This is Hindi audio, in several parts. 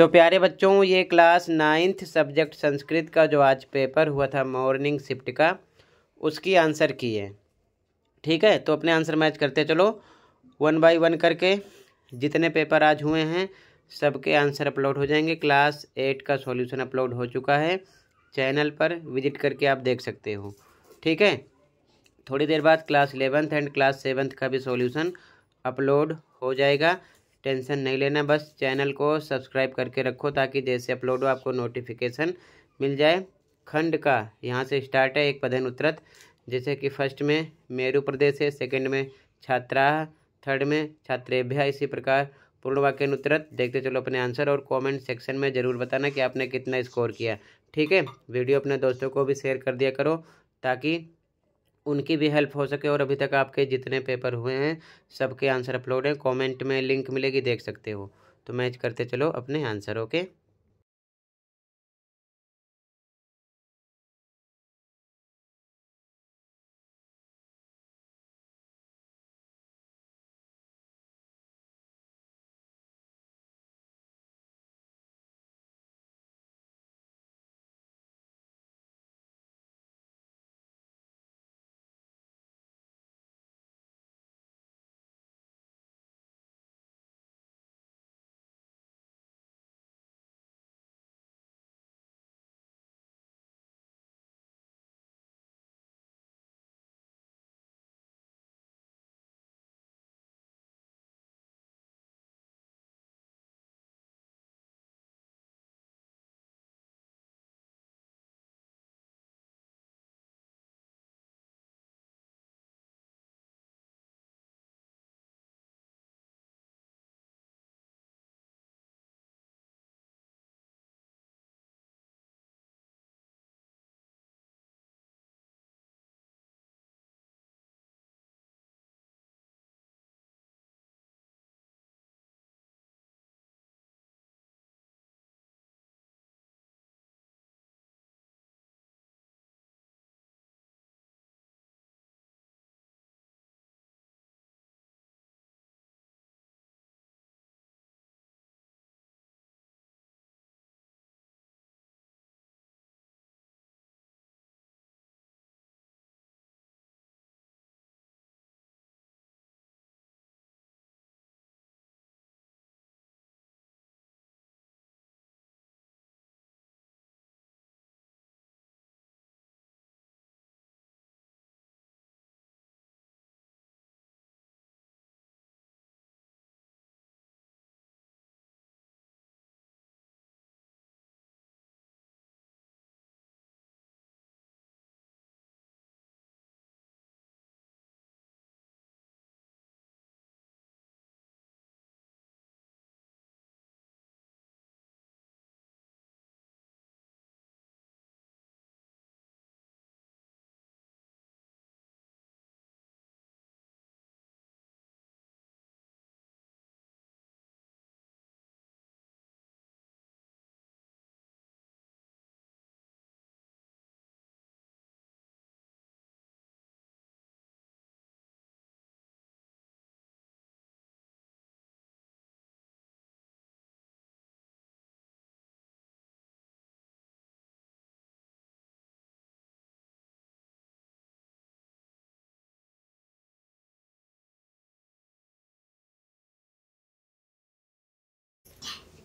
तो प्यारे बच्चों, ये क्लास नाइन्थ सब्जेक्ट संस्कृत का जो आज पेपर हुआ था मॉर्निंग शिफ्ट का, उसकी आंसर की है। ठीक है तो अपने आंसर मैच करते चलो। वन बाय वन करके जितने पेपर आज हुए हैं, सबके आंसर अपलोड हो जाएँगे। क्लास एट का सॉल्यूशन अपलोड हो चुका है। चैनल पर विज़िट करके आप देख सकते हो। ठीक है, थोड़ी देर बाद class eleventh and class seventh का भी सॉल्यूशन अपलोड हो जाएगा। टेंशन नहीं लेना, बस चैनल को सब्सक्राइब करके रखो ताकि जैसे अपलोड हो आपको नोटिफिकेशन मिल जाए। खंड का, यहाँ से स्टार्ट है, एक पदन उत्तरत जैसे कि फ़र्स्ट में मेरू प्रदेश है, सेकंड में छात्रा, थर्ड में छात्रेभ्या, इसी प्रकार पूर्ण वाक्य उत्तरत देखते चलो अपने आंसर और कमेंट सेक्शन में ज़रूर बताना कि आपने कितना स्कोर किया। ठीक है, वीडियो अपने दोस्तों को भी शेयर कर दिया करो ताकि उनकी भी हेल्प हो सके और अभी तक आपके जितने पेपर हुए हैं, सबके आंसर अपलोड हैं। कमेंट में लिंक मिलेगी, देख सकते हो। तो मैच करते चलो अपने आंसर ओके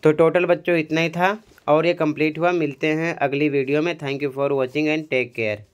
तो टोटल बच्चों इतना ही था और ये कंप्लीट हुआ। मिलते हैं अगली वीडियो में। Thank you for watching and take care